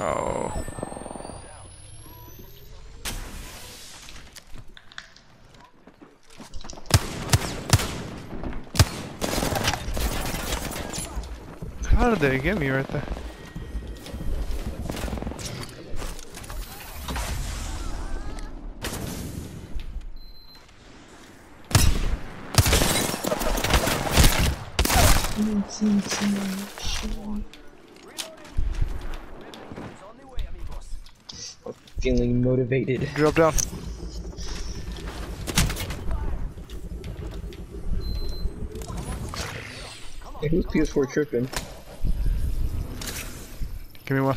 Oh. How did they get me right there? Feeling motivated. Drop down. Hey, who's PS4 tripping? Give me one.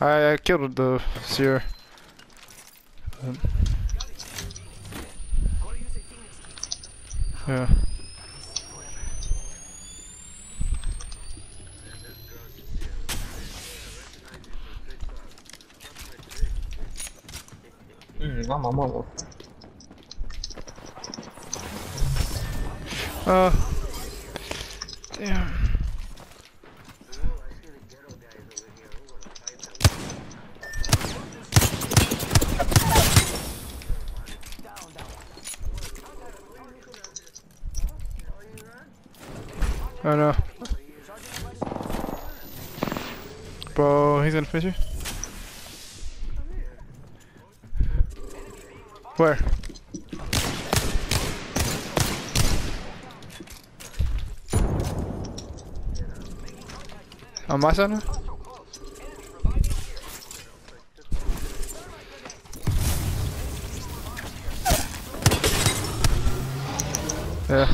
I, I killed the Seer. Um, yeah. Mm. Uh. Damn. Oh no. Bro, he's gonna finish you. Where? On my side now? Yeah.